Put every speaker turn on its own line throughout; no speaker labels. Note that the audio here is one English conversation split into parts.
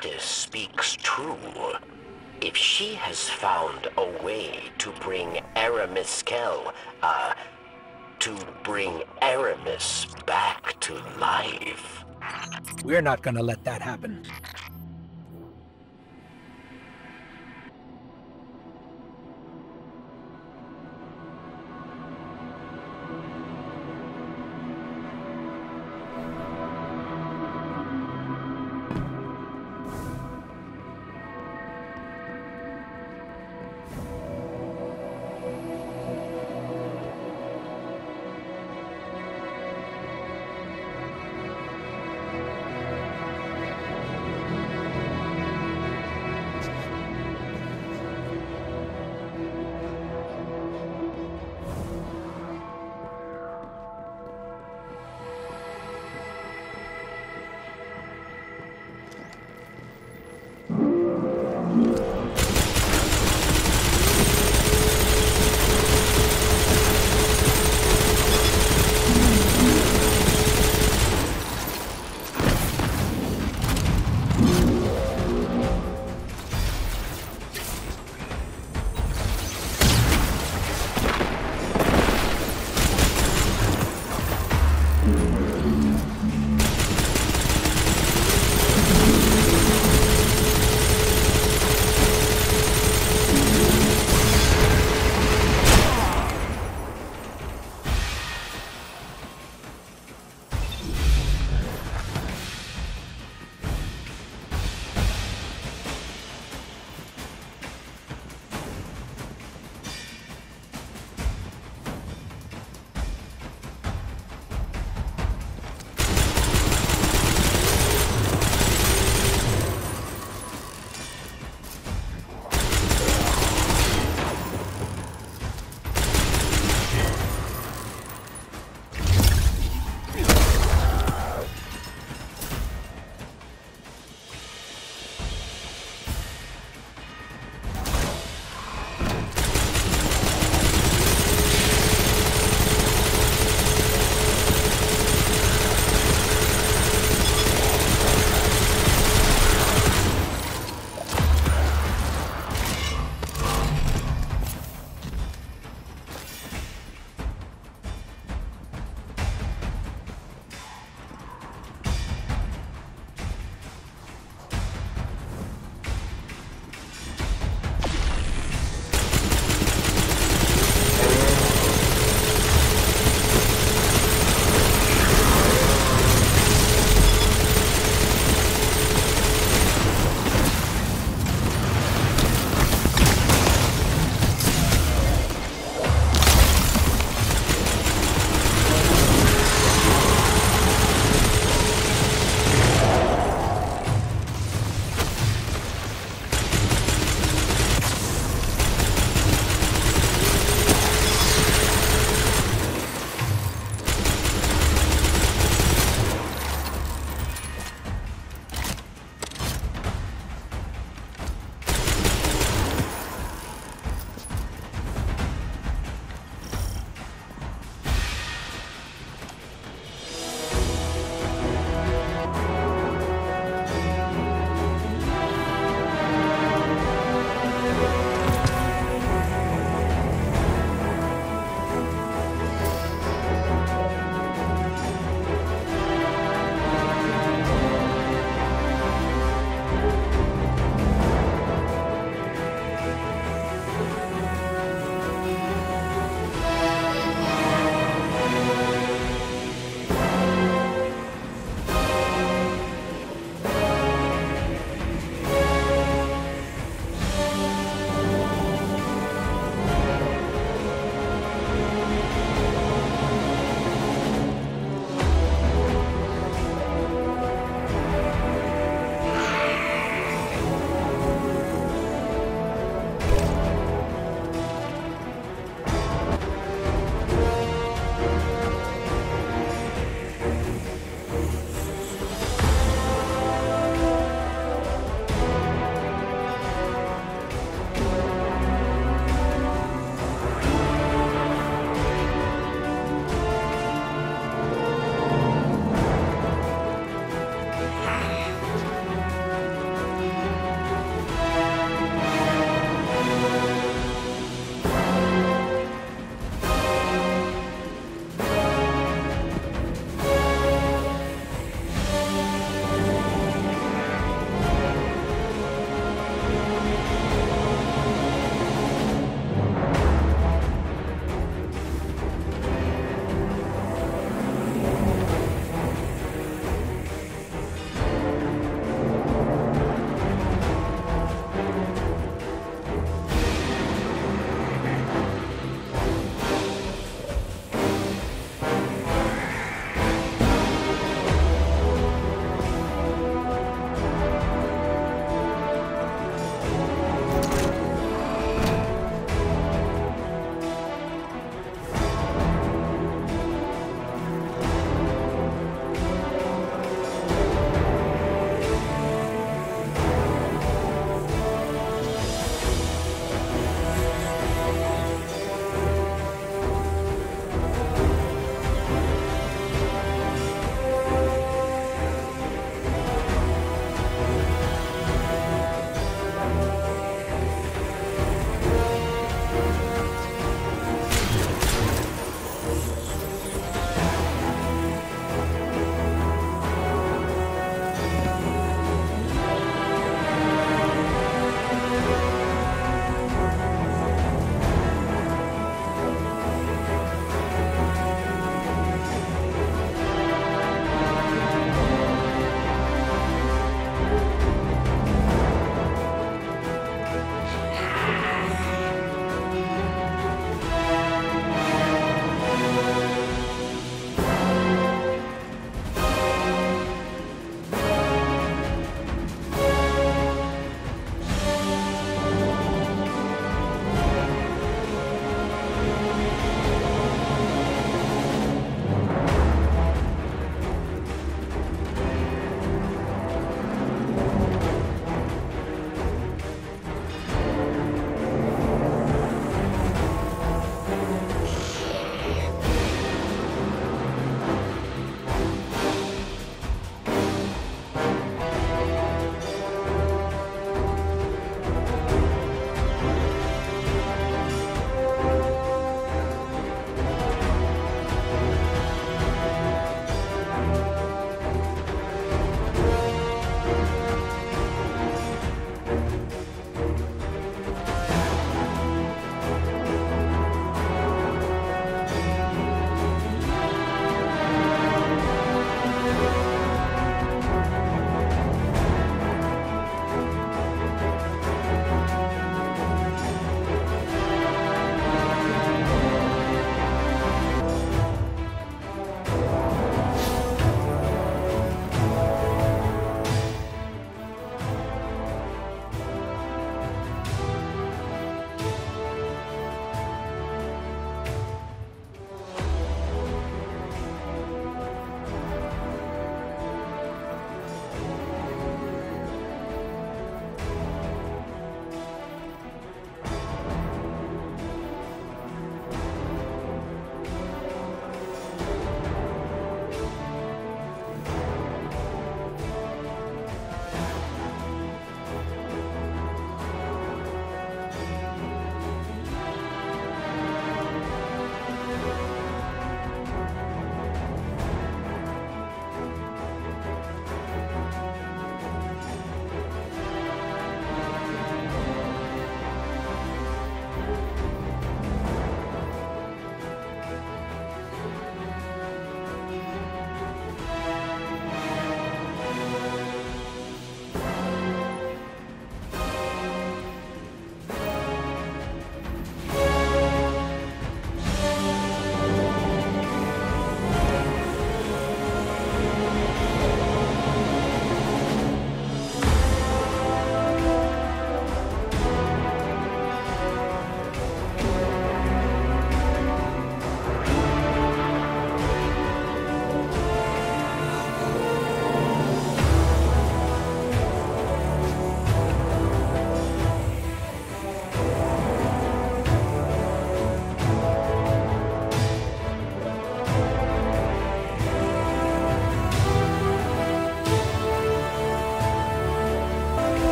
Kridis speaks true, if she has found a way to bring Eramis Kell, uh, to bring Eramis back to life.
We're not gonna let that happen.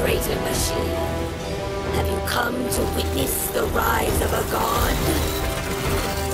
Machine. Have you come to witness the rise of a god?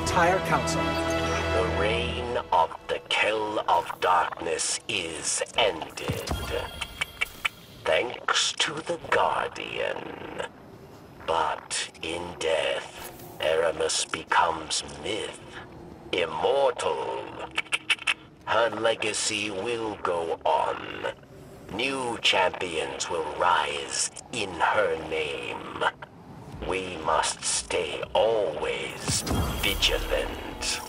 Entire council.
The reign of the Kell of Darkness is ended. Thanks to the Guardian. But in death, Eramis becomes myth. Immortal. Her legacy will go on. New champions will rise in her name. We must stay always vigilant.